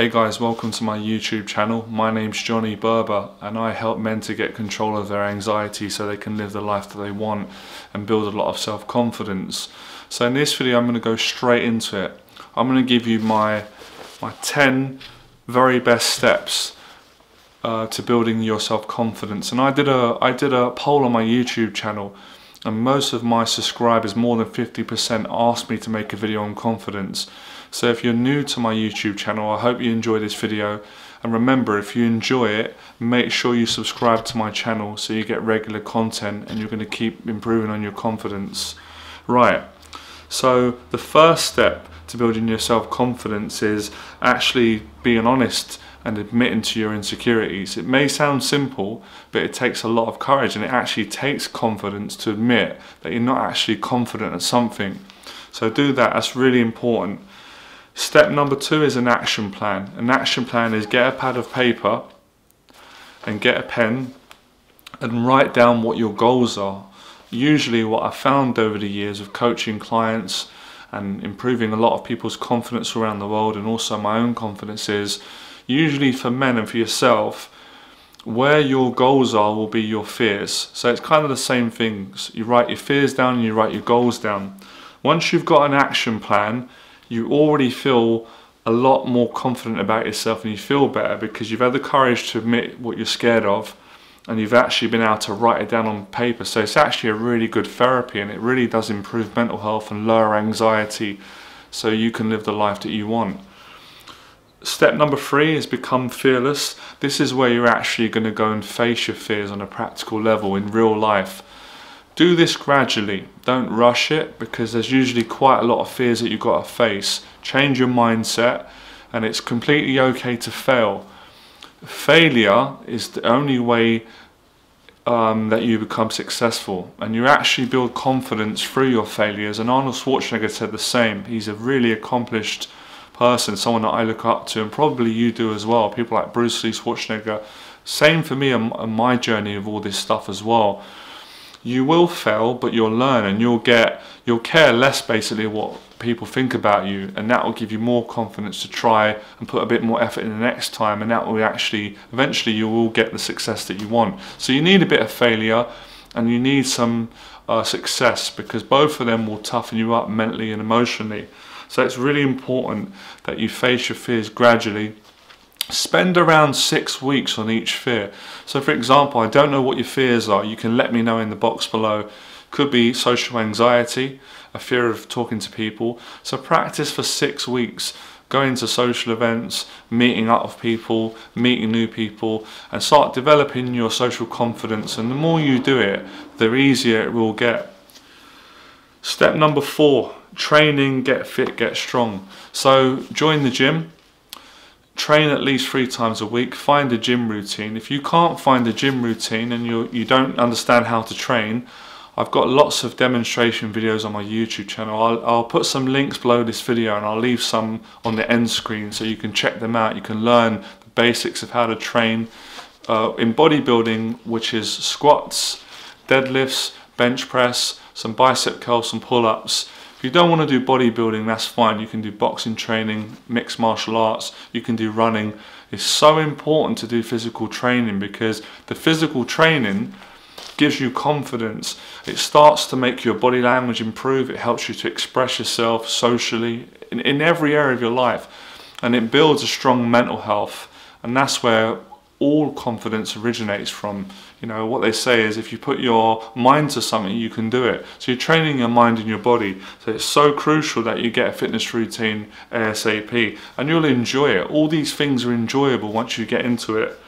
Hey guys, welcome to my YouTube channel. My name's Johnny Berba and I help men to get control of their anxiety so they can live the life that they want and build a lot of self-confidence. So in this video I'm going to go straight into it. I'm going to give you my, my 10 very best steps uh, to building your self-confidence. And I did a I did a poll on my YouTube channel and most of my subscribers, more than 50%, asked me to make a video on confidence. So if you're new to my YouTube channel, I hope you enjoy this video. And remember, if you enjoy it, make sure you subscribe to my channel so you get regular content and you're going to keep improving on your confidence. Right, so the first step to building your self-confidence is actually being honest and admitting to your insecurities. It may sound simple, but it takes a lot of courage and it actually takes confidence to admit that you're not actually confident at something. So do that, that's really important. Step number two is an action plan. An action plan is get a pad of paper and get a pen and write down what your goals are. Usually what I've found over the years of coaching clients and improving a lot of people's confidence around the world and also my own confidence is usually for men and for yourself where your goals are will be your fears. So it's kind of the same things. You write your fears down and you write your goals down. Once you've got an action plan, you already feel a lot more confident about yourself and you feel better because you've had the courage to admit what you're scared of and you've actually been able to write it down on paper. So it's actually a really good therapy and it really does improve mental health and lower anxiety so you can live the life that you want. Step number three is become fearless. This is where you're actually going to go and face your fears on a practical level in real life. Do this gradually, don't rush it because there's usually quite a lot of fears that you've got to face. Change your mindset and it's completely okay to fail. Failure is the only way um, that you become successful and you actually build confidence through your failures and Arnold Schwarzenegger said the same. He's a really accomplished person, someone that I look up to and probably you do as well. People like Bruce Lee, Schwarzenegger. Same for me on my journey of all this stuff as well you will fail, but you'll learn and you'll get, you'll care less basically what people think about you and that will give you more confidence to try and put a bit more effort in the next time and that will actually, eventually you will get the success that you want. So you need a bit of failure and you need some uh, success because both of them will toughen you up mentally and emotionally. So it's really important that you face your fears gradually Spend around six weeks on each fear. So for example, I don't know what your fears are. You can let me know in the box below. Could be social anxiety, a fear of talking to people. So practice for six weeks going to social events, meeting up with people, meeting new people, and start developing your social confidence. And the more you do it, the easier it will get. Step number four, training, get fit, get strong. So join the gym, train at least three times a week, find a gym routine. If you can't find a gym routine and you, you don't understand how to train, I've got lots of demonstration videos on my YouTube channel. I'll, I'll put some links below this video and I'll leave some on the end screen so you can check them out. You can learn the basics of how to train uh, in bodybuilding, which is squats, deadlifts, bench press, some bicep curls, some pull-ups, if you don't want to do bodybuilding, that's fine. You can do boxing training, mixed martial arts, you can do running. It's so important to do physical training because the physical training gives you confidence. It starts to make your body language improve. It helps you to express yourself socially in, in every area of your life. And it builds a strong mental health. And that's where all confidence originates from. You know, what they say is if you put your mind to something, you can do it. So you're training your mind and your body. So it's so crucial that you get a fitness routine ASAP and you'll enjoy it. All these things are enjoyable once you get into it.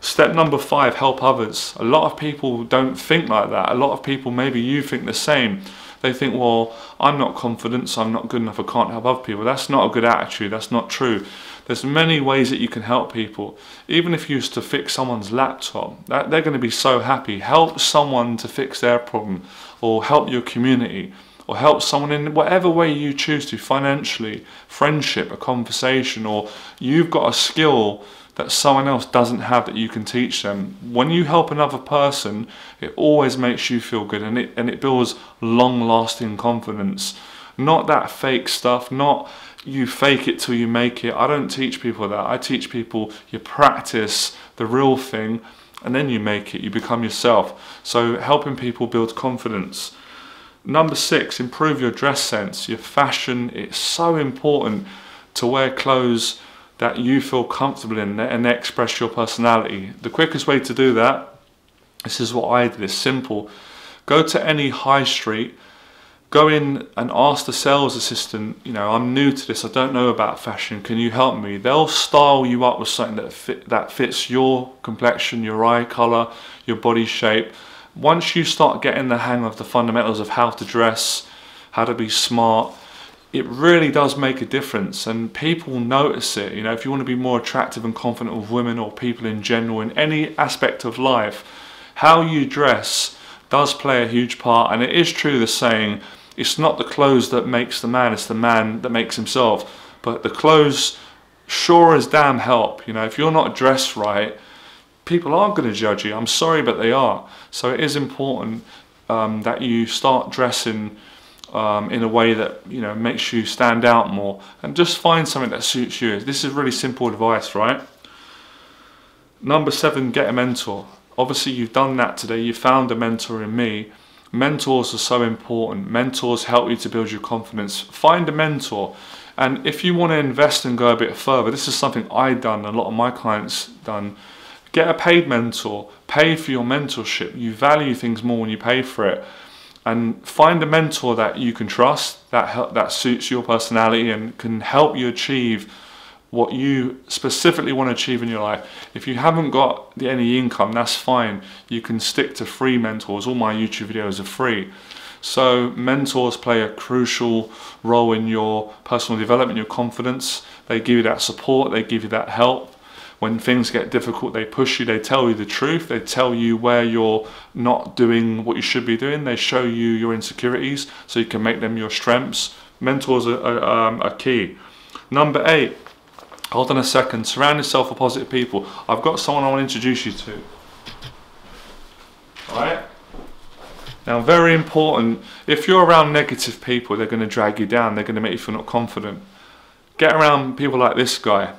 Step number five, help others. A lot of people don't think like that. A lot of people, maybe you think the same. They think, well, I'm not confident, so I'm not good enough, I can't help other people. That's not a good attitude, that's not true. There's many ways that you can help people. Even if you used to fix someone's laptop, that, they're going to be so happy. Help someone to fix their problem, or help your community, or help someone in whatever way you choose to, financially, friendship, a conversation, or you've got a skill that someone else doesn't have that you can teach them. When you help another person, it always makes you feel good and it, and it builds long lasting confidence. Not that fake stuff, not you fake it till you make it. I don't teach people that. I teach people you practice the real thing and then you make it, you become yourself. So helping people build confidence. Number six, improve your dress sense, your fashion. It's so important to wear clothes that you feel comfortable in and express your personality. The quickest way to do that, this is what I did, it's simple. Go to any high street, go in and ask the sales assistant, you know, I'm new to this, I don't know about fashion, can you help me? They'll style you up with something that, fit, that fits your complexion, your eye colour, your body shape. Once you start getting the hang of the fundamentals of how to dress, how to be smart, it really does make a difference and people notice it. You know, if you want to be more attractive and confident with women or people in general in any aspect of life, how you dress does play a huge part. And it is true the saying, it's not the clothes that makes the man, it's the man that makes himself. But the clothes sure as damn help. You know, if you're not dressed right, people are going to judge you. I'm sorry, but they are. So it is important um, that you start dressing um, in a way that you know makes you stand out more and just find something that suits you. This is really simple advice right? Number seven get a mentor. Obviously you've done that today. You found a mentor in me. Mentors are so important. Mentors help you to build your confidence. Find a mentor. And if you want to invest and go a bit further this is something I've done a lot of my clients done. Get a paid mentor. Pay for your mentorship. You value things more when you pay for it and find a mentor that you can trust that that suits your personality and can help you achieve what you specifically want to achieve in your life. If you haven't got the, any income, that's fine. You can stick to free mentors. All my YouTube videos are free. So mentors play a crucial role in your personal development, your confidence. They give you that support, they give you that help when things get difficult, they push you, they tell you the truth, they tell you where you're not doing what you should be doing, they show you your insecurities so you can make them your strengths. Mentors are, are, um, are key. Number eight, hold on a second, surround yourself with positive people. I've got someone I want to introduce you to. Alright? Now, very important, if you're around negative people, they're going to drag you down, they're going to make you feel not confident. Get around people like this guy.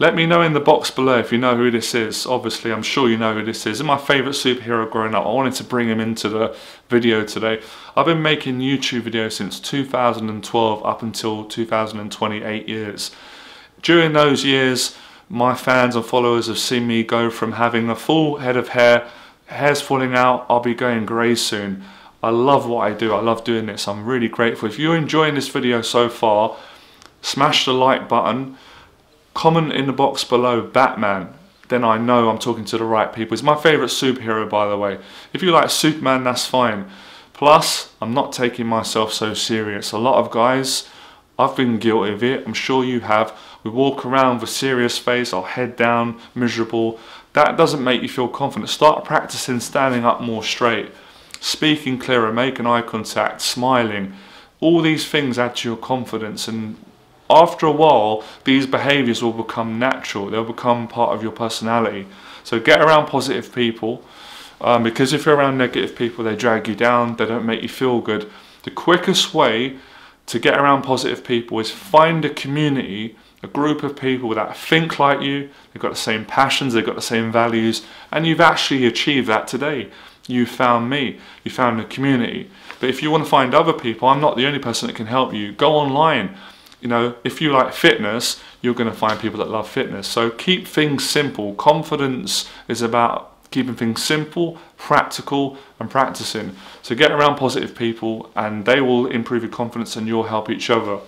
Let me know in the box below if you know who this is. Obviously, I'm sure you know who this is. He's my favourite superhero growing up. I wanted to bring him into the video today. I've been making YouTube videos since 2012 up until 2028 years. During those years, my fans and followers have seen me go from having a full head of hair, hair's falling out, I'll be going grey soon. I love what I do, I love doing this, I'm really grateful. If you're enjoying this video so far, smash the like button, comment in the box below Batman, then I know I'm talking to the right people. It's my favourite superhero, by the way. If you like Superman, that's fine. Plus, I'm not taking myself so serious. A lot of guys, I've been guilty of it, I'm sure you have. We walk around with a serious face, our head down, miserable. That doesn't make you feel confident. Start practicing standing up more straight, speaking clearer, making eye contact, smiling. All these things add to your confidence and after a while, these behaviors will become natural. They'll become part of your personality. So get around positive people um, because if you're around negative people, they drag you down, they don't make you feel good. The quickest way to get around positive people is find a community, a group of people that think like you, they've got the same passions, they've got the same values, and you've actually achieved that today. You found me, you found a community. But if you want to find other people, I'm not the only person that can help you. Go online you know, if you like fitness, you're going to find people that love fitness. So keep things simple. Confidence is about keeping things simple, practical, and practicing. So get around positive people, and they will improve your confidence, and you'll help each other.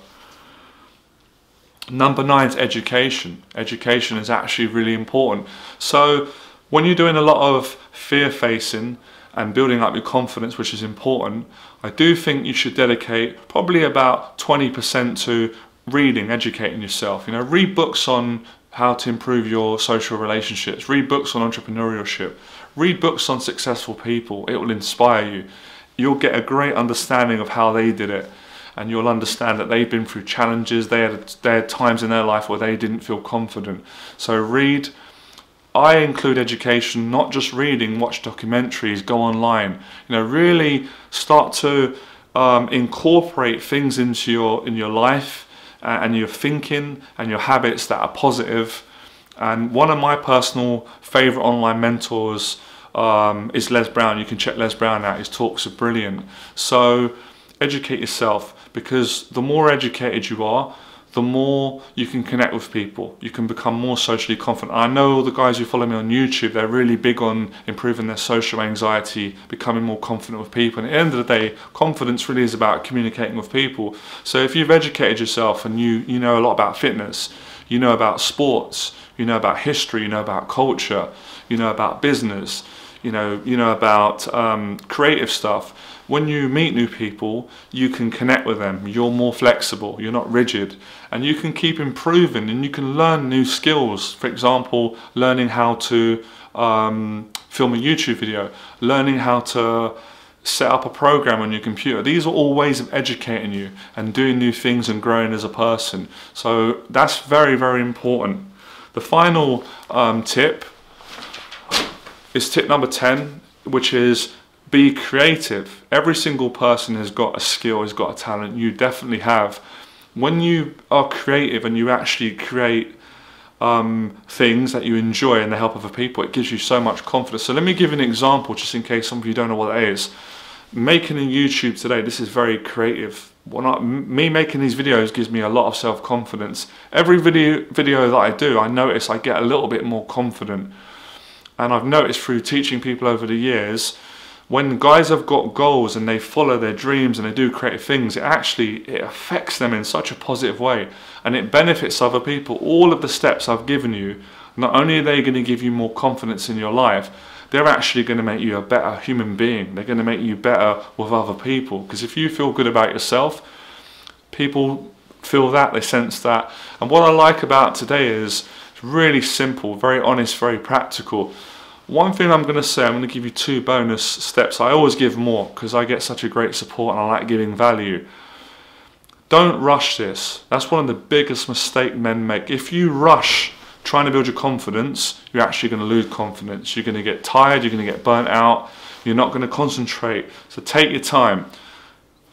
Number nine is education. Education is actually really important. So when you're doing a lot of fear facing, and building up your confidence, which is important, I do think you should dedicate probably about 20% to reading, educating yourself. You know, read books on how to improve your social relationships, read books on entrepreneurship, read books on successful people. It will inspire you. You'll get a great understanding of how they did it. And you'll understand that they've been through challenges. They had, they had times in their life where they didn't feel confident. So read, I include education, not just reading, watch documentaries, go online. You know, really start to um, incorporate things into your in your life uh, and your thinking and your habits that are positive. And one of my personal favorite online mentors um, is Les Brown. You can check Les Brown out. His talks are brilliant. So educate yourself because the more educated you are, the more you can connect with people. You can become more socially confident. I know all the guys who follow me on YouTube, they're really big on improving their social anxiety, becoming more confident with people. And at the end of the day, confidence really is about communicating with people. So if you've educated yourself and you, you know a lot about fitness, you know about sports, you know about history, you know about culture, you know about business, you know, you know about um, creative stuff, when you meet new people, you can connect with them. You're more flexible, you're not rigid, and you can keep improving and you can learn new skills. For example, learning how to um, film a YouTube video, learning how to set up a program on your computer. These are all ways of educating you and doing new things and growing as a person. So that's very, very important. The final um, tip is tip number 10, which is be creative. Every single person has got a skill, has got a talent. You definitely have. When you are creative and you actually create um, things that you enjoy and the help of other people, it gives you so much confidence. So let me give you an example, just in case some of you don't know what that is. Making a YouTube today, this is very creative. Not, me making these videos gives me a lot of self-confidence. Every video video that I do, I notice I get a little bit more confident. And I've noticed through teaching people over the years, when guys have got goals and they follow their dreams and they do creative things, it actually it affects them in such a positive way and it benefits other people. All of the steps I've given you, not only are they going to give you more confidence in your life, they're actually going to make you a better human being. They're going to make you better with other people. Because if you feel good about yourself, people feel that, they sense that. And what I like about today is it's really simple, very honest, very practical. One thing I'm going to say, I'm going to give you two bonus steps. I always give more because I get such a great support and I like giving value. Don't rush this. That's one of the biggest mistakes men make. If you rush trying to build your confidence, you're actually going to lose confidence. You're going to get tired, you're going to get burnt out, you're not going to concentrate. So take your time.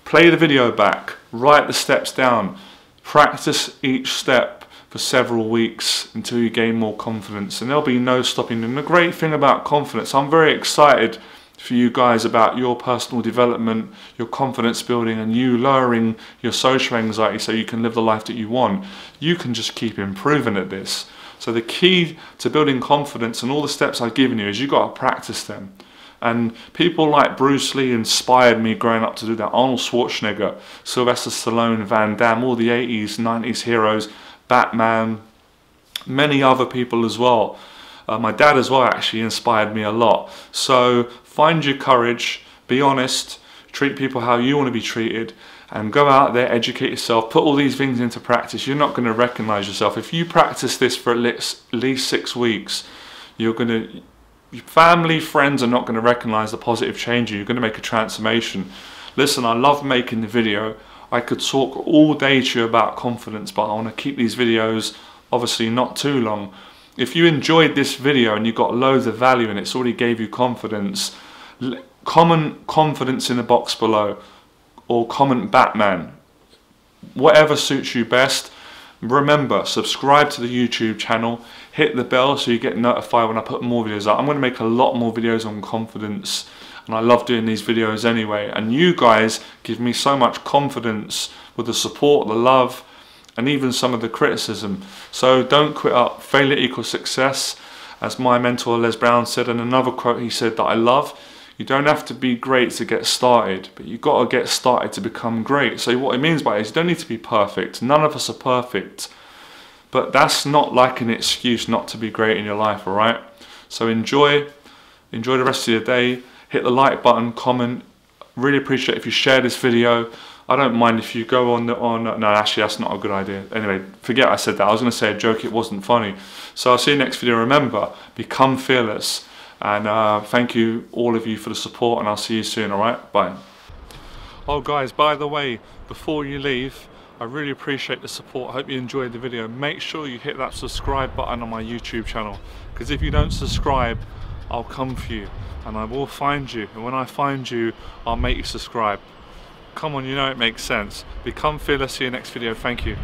Play the video back, write the steps down, practice each step for several weeks until you gain more confidence. And there'll be no stopping and the great thing about confidence I'm very excited for you guys about your personal development your confidence building and you lowering your social anxiety so you can live the life that you want. You can just keep improving at this. So the key to building confidence and all the steps I've given you is you've got to practice them. And people like Bruce Lee inspired me growing up to do that. Arnold Schwarzenegger, Sylvester Stallone, Van Damme, all the 80s, 90s heroes Batman, many other people as well. Uh, my dad as well actually inspired me a lot. So find your courage, be honest, treat people how you want to be treated, and go out there, educate yourself, put all these things into practice. You're not going to recognize yourself. If you practice this for at least six weeks, you're going to, your family, friends are not going to recognize the positive change. You're going to make a transformation. Listen, I love making the video. I could talk all day to you about confidence, but I want to keep these videos obviously not too long. If you enjoyed this video and you got loads of value and it's already gave you confidence, comment confidence in the box below or comment Batman. Whatever suits you best. Remember, subscribe to the YouTube channel, hit the bell so you get notified when I put more videos out. I'm going to make a lot more videos on confidence and I love doing these videos anyway and you guys give me so much confidence with the support, the love and even some of the criticism. So don't quit up, failure equals success as my mentor Les Brown said and another quote he said that I love you don't have to be great to get started, but you've got to get started to become great. So what it means by it is you don't need to be perfect. None of us are perfect. But that's not like an excuse not to be great in your life, alright? So enjoy, enjoy the rest of your day hit the like button, comment. Really appreciate if you share this video. I don't mind if you go on the on. No, actually, that's not a good idea. Anyway, forget I said that. I was going to say a joke. It wasn't funny. So I'll see you next video. Remember, become fearless. And uh, thank you all of you for the support. And I'll see you soon. All right. Bye. Oh, guys. By the way, before you leave. I really appreciate the support. I hope you enjoyed the video. Make sure you hit that subscribe button on my YouTube channel because if you don't subscribe, I'll come for you and I will find you and when I find you I'll make you subscribe. Come on you know it makes sense. Become fearless see you next video. Thank you